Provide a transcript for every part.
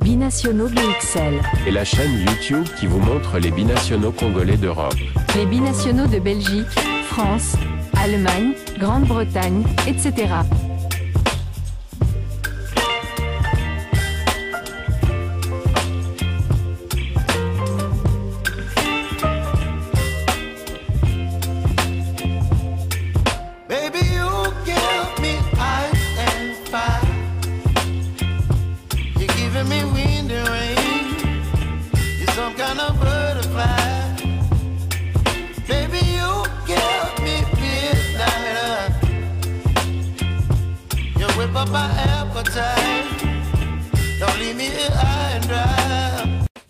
Binationaux BXL. Et la chaîne YouTube qui vous montre les binationaux congolais d'Europe. Les binationaux de Belgique, France, Allemagne, Grande-Bretagne, etc.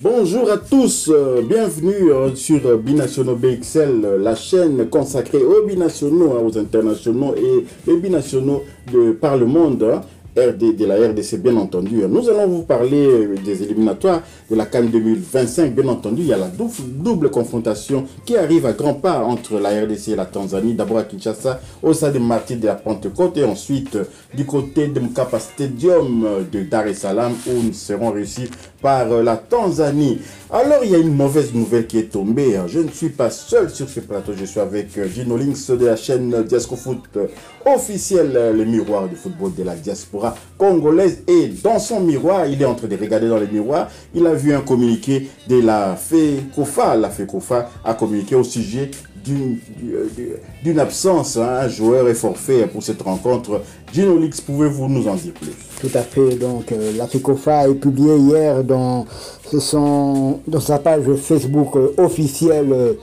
Bonjour à tous, euh, bienvenue euh, sur euh, Binationaux BXL, la chaîne consacrée aux binationaux, hein, aux internationaux et les binationaux de par le monde. RD, de la RDC bien entendu. Nous allons vous parler euh, des éliminatoires de la CAN 2025 bien entendu. Il y a la dou- double confrontation qui arrive à grands pas entre la RDC et la Tanzanie. D'abord à Kinshasa au stade de Martyrs de la Pentecôte et ensuite du côté de Mkapa Stadium euh, de Dar es Salaam où nous serons réussis par euh, la Tanzanie. Alors il y a une mauvaise nouvelle qui est tombée. hein. Je ne suis pas seul sur ce plateau. Je suis avec euh, Gino Links de la chaîne Diasco Foot euh, officielle, euh, le miroir du football de la diaspora congolaise. Et dans son miroir, il est en train de regarder dans le miroir. Il a vu un communiqué de la FECOFA. La FECOFA a communiqué au sujet d'une du- du- d'une absence. hein. Un joueur est forfait pour cette rencontre. Gino Links, pouvez-vous nous en dire plus? Tout à fait. Donc, euh, la FECOFA a publié hier dans, sa page Facebook euh, officielle.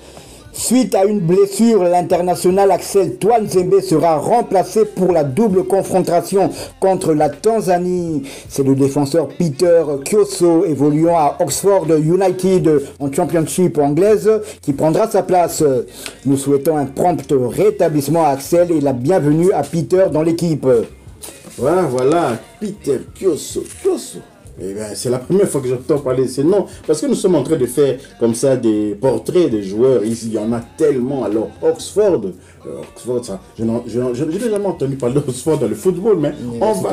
Suite à une blessure, l'international Axel Twanzembe sera remplacé pour la double confrontation contre la Tanzanie. C'est le défenseur Peter Kyoso, évoluant à Oxford United en Championship anglaise, qui prendra sa place. Nous souhaitons un prompt rétablissement à Axel et la bienvenue à Peter dans l'équipe. Voilà, voilà, Peter Kyoso. Kyoso. Eh ben, c'est la première fois que j'entends parler de ce nom, parce que nous sommes en train de faire comme ça des portraits des joueurs. Ici, il y en a tellement. Alors, Oxford, euh, Oxford, ça, je n'ai jamais entendu parler d'Oxford dans le football, mais on va.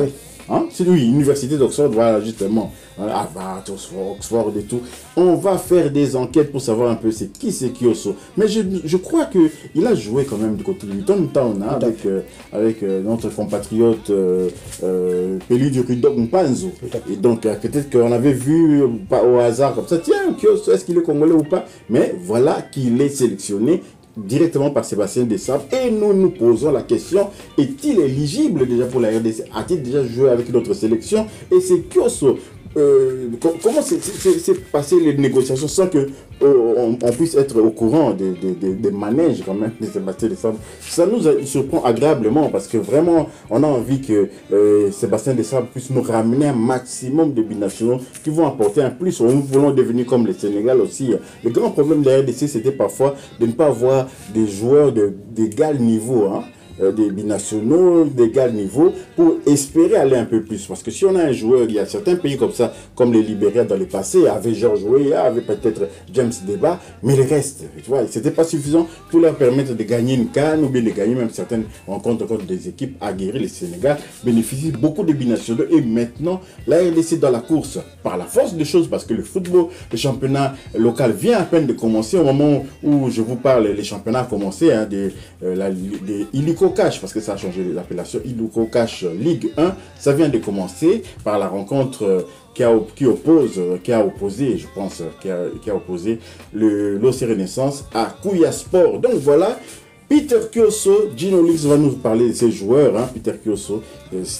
Université. Hein? C'est oui, Université d'Oxford, voilà, justement. Harvard, Oxford, et tout. On va faire des enquêtes pour savoir un peu c'est qui c'est Kyoso. Mais je, je crois que il a joué quand même du côté de Luton Town hein, avec, euh, avec euh, notre compatriote euh, euh, Pelu Mpanzo. Et donc peut-être qu'on avait vu pas au hasard comme ça, tiens, Kyoso, est-ce qu'il est congolais ou pas? Mais voilà qu'il est sélectionné directement par Sébastien Desabre et nous nous posons la question est-il éligible déjà pour la RDC A-t-il déjà joué avec notre sélection Et c'est Kyoso. Euh, co- comment c'est passé les négociations sans que euh, on, puisse être au courant des, manèges quand même de Sébastien Desabre Ça nous surprend agréablement parce que vraiment on a envie que euh, Sébastien Desabre puisse nous ramener un maximum de binationaux qui vont apporter un plus. Nous voulons devenir comme le Sénégal aussi. Le grand problème de la RDC c'était parfois de ne pas avoir des joueurs de- d'égal niveau. Hein des binationaux d'égal niveau pour espérer aller un peu plus. Parce que si on a un joueur, il y a certains pays comme ça, comme les Libériens dans le passé, avaient Georges Weah, avait peut-être James Deba, mais le reste, tu vois, c'était pas suffisant pour leur permettre de gagner une canne ou bien de gagner même certaines rencontres contre des équipes aguerries. Le Sénégal bénéficie beaucoup de binationaux et maintenant, la RDC dans la course par la force des choses parce que le football, le championnat local vient à peine de commencer au moment où je vous parle, les championnats ont commencé, hein, des, euh, la, Illico Parce que ça a changé les appellations, Illico Cash Ligue 1, ça vient de commencer par la rencontre euh, qui, a, qui oppose, euh, qui a opposé, je pense, euh, qui a, qui a opposé l'OC Renaissance à Kouya Sport. Donc voilà, Peter Kyoso, Gino Lix va nous parler de ces joueurs, hein, Peter Kyoso,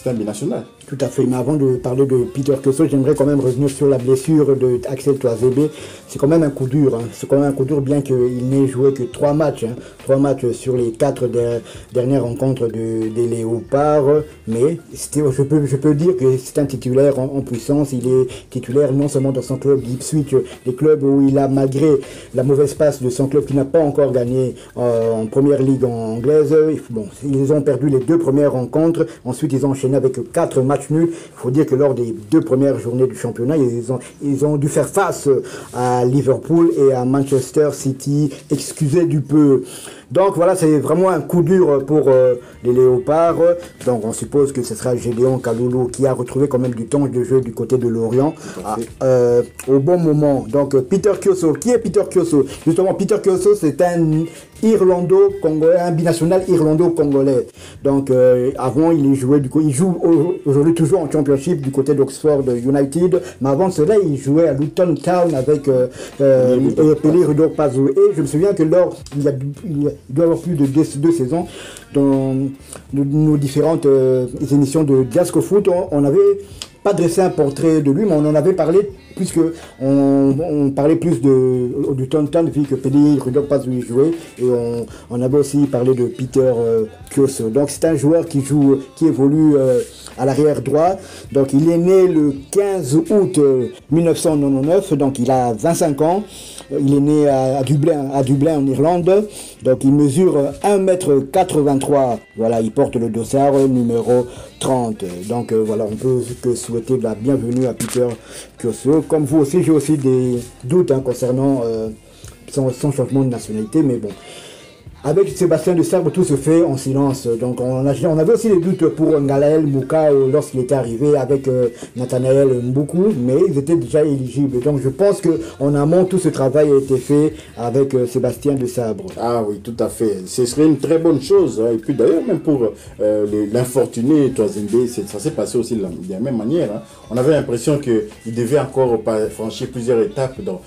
un binational. Tout à fait. Mais avant de parler de Peter Kyoso, j'aimerais quand même revenir sur la blessure de Axel Toazebe. C'est quand même un coup dur. hein. C'est quand même un coup dur, bien qu'il n'ait joué que trois matchs. hein. Trois matchs sur les quatre der- dernières rencontres de, des Léopards. Mais je peux, je peux dire que c'est un titulaire en, en puissance. Il est titulaire non seulement dans son club d'Ipswich, des clubs où il a, malgré la mauvaise passe de son club qui n'a pas encore gagné euh, en première ligue anglaise, bon, ils ont perdu les deux premières rencontres. Ensuite, ils ont enchaîné avec quatre matchs nuls. Il faut dire que lors des deux premières journées du championnat, ils ont, ils ont dû faire face à Liverpool et à Manchester City. Excusez du peu. Donc voilà, c'est vraiment un coup dur pour euh, les Léopards. Donc on suppose que ce sera Gédéon Kaloulou qui a retrouvé quand même du temps de jeu du côté de Lorient. Ah, euh, au bon moment. Donc Peter Kyoso, qui est Peter Kyoso? Justement, Peter Kyoso, c'est un Irlando-Congolais, un binational Irlando-Congolais. Donc euh, avant, il jouait du coup, il joue au- aujourd'hui toujours en Championship du côté d'Oxford United. Mais avant cela, il jouait à Luton Town avec euh, Pelé Rudo Pazou. Et je me souviens que lors, il, y a, il y a- il doit y avoir plus de deux, deux saisons, dans nos, différentes euh, émissions de Jasco Foot, on, on avait pas dressé un portrait de lui, mais on en avait parlé puisque on, parlait plus de, du Tonton vu que Pelé Rudo Pazou y jouait et on, on avait aussi parlé de Peter euh, Kioso. Donc c'est un joueur qui joue, qui évolue euh, à l'arrière droit. Donc il est né le 15 août euh, 1999, donc il a 25 ans. Euh, Il est né à, Dublin, à Dublin en Irlande. Donc il mesure euh, 1m83. Voilà, il porte le dossard euh, numéro 30. Donc euh, voilà, on peut que souhaiter la bienvenue à Peter Kioso. Comme vous aussi, j'ai aussi des doutes hein, concernant euh, son changement de nationalité, mais bon. Avec Sébastien de Sabre, tout se fait en silence. Donc on, a- avait aussi des doutes pour Ngalael Mouka euh, lorsqu'il était arrivé avec euh, Nathanaël Mboukou, mais ils étaient déjà éligibles. Donc je pense que en amont, tout ce travail a été fait avec euh, Sébastien de Sabre. Ah oui, tout à fait. Ce serait une très bonne chose. hein. Et puis d'ailleurs, même pour euh, l'infortuné Toazembe, c'est- ça s'est passé aussi de la, même manière. hein. On avait l'impression qu'il devait encore franchir plusieurs étapes dans,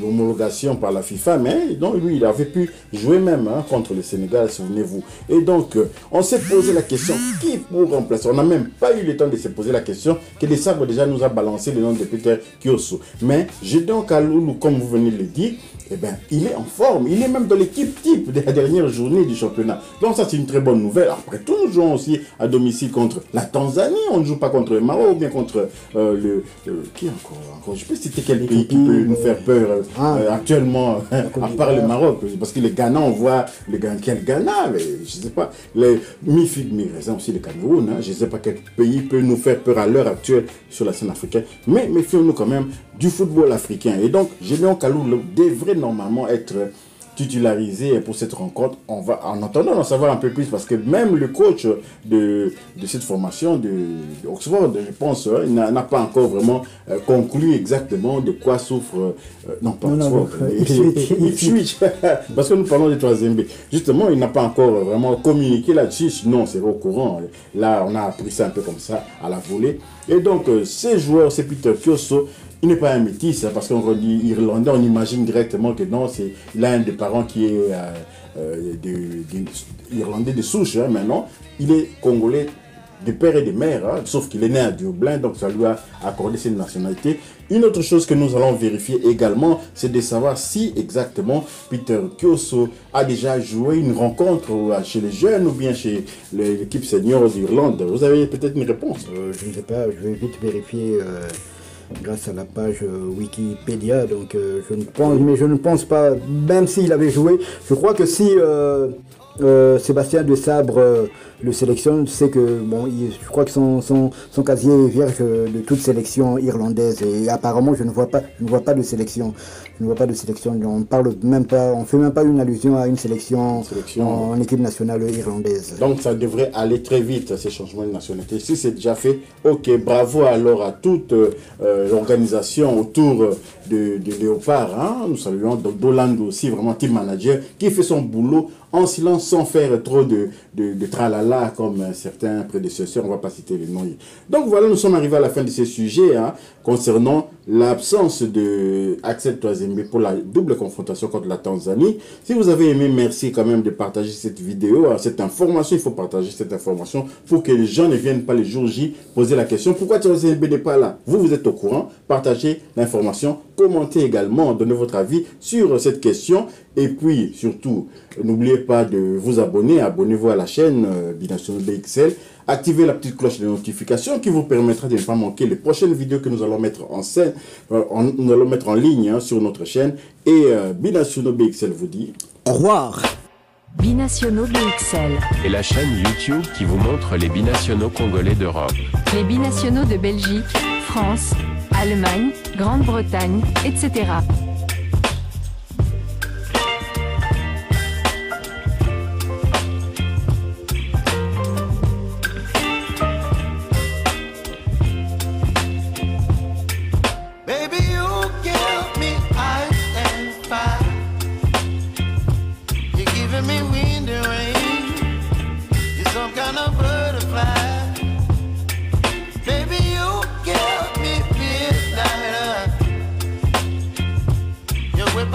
l'homologation par la FIFA, mais lui, il avait pu jouer même hein, contre le Sénégal, souvenez-vous. Et donc, euh, on s'est posé la question, qui pour remplacer? On n'a même pas eu le temps de se poser la question, que les sabres déjà nous a balancé le nom de Peter Kioso. Mais Gédéon Kaloulou, comme vous venez de le dire, eh ben, il est en forme. Il est même dans l'équipe type de la dernière journée du championnat. Donc ça, c'est une très bonne nouvelle. Après tout, nous jouons aussi à domicile contre la Tanzanie. On ne joue pas contre le Maroc ou bien contre euh, le, le- Qui encore, encore? Je peux citer quel pays qui peut nous faire peur euh, Ah. actuellement, à part le Maroc. Parce que le Ghana, on voit le Ghana, quel Ghana Je sais pas. Les mi-figue, mi-raisin aussi le Cameroun. hein. Je ne sais pas quel pays peut nous faire peur à l'heure actuelle sur la scène africaine. Mais méfions-nous quand même du football africain. Et donc, Généon Kalou devrait normalement être titularisé pour cette rencontre. On va, en attendant d'en savoir un peu plus, parce que même le coach de, de cette formation de, de Oxford, je pense, il n'a pas encore vraiment euh, conclu exactement de quoi souffre, euh, non pas Non, non, Oxford, non, mais Ipswich, Ipswich. parce que nous parlons de 3 Justement, il n'a pas encore vraiment communiqué là-dessus, sinon on serait au courant. Là, on a appris ça un peu comme ça, à la volée. Et donc, euh, ces joueurs, c'est Peter Kioso, il n'est pas un métis, hein, parce qu'on dit irlandais, on imagine directement que non, c'est il a un des parents qui est euh, euh, irlandais de souche, hein, mais non, il est congolais de père et de mère, hein, sauf qu'il est né à Dublin, donc ça lui a accordé cette nationalité. Une autre chose que nous allons vérifier également, c'est de savoir si exactement Peter Kioso a déjà joué une rencontre euh, chez les jeunes ou bien chez l'équipe senior d'Irlande. Vous avez peut-être une réponse je ne sais pas, je vais vite vérifier grâce à la page euh, Wikipédia. Donc euh, je ne pense, mais je ne pense pas, même s'il avait joué, je crois que si euh, Sébastien de Sabre euh, le sélectionne, c'est que bon, il- je crois que son, son, son casier est vierge euh, de toute sélection irlandaise et apparemment je ne vois pas, je ne vois pas de sélection, je ne vois pas de sélection. On parle même pas, on fait même pas une allusion à une sélection, Sélection. en, en équipe nationale irlandaise. Donc ça devrait aller très vite, ces changements de nationalité. Si c'est déjà fait, ok, bravo alors à toute l'organisation autour de, de Léopard. hein. Nous saluons Doland aussi, vraiment team manager, qui fait son boulot en silence, sans faire trop de, de, tralala comme euh, certains prédécesseurs, on va pas citer les noms. Donc voilà, nous sommes arrivés à la fin de ce sujet hein, concernant l'absence de Axel pour la double confrontation contre la Tanzanie. Si vous avez aimé, merci quand même de partager cette vidéo, hein, cette information. Il faut partager cette information pour que les gens ne viennent pas les jours J poser la question pourquoi Toazembe n'est pas là? Vous, vous êtes au courant, partagez l'information, commentez également, donnez votre avis sur cette question. Et puis, surtout, n'oubliez pas de vous abonner, abonnez-vous à la chaîne euh, Binational BXL, activez la petite cloche de notification qui vous permettra de ne pas manquer les prochaines vidéos que nous allons mettre en scène, euh, en- nous allons mettre en ligne hein, sur notre chaîne. Et euh, Binational BXL vous dit Au revoir. Binationaux BXL. Et la chaîne YouTube qui vous montre les binationaux congolais d'Europe. Les binationaux de Belgique, France, Allemagne, Grande-Bretagne, etc.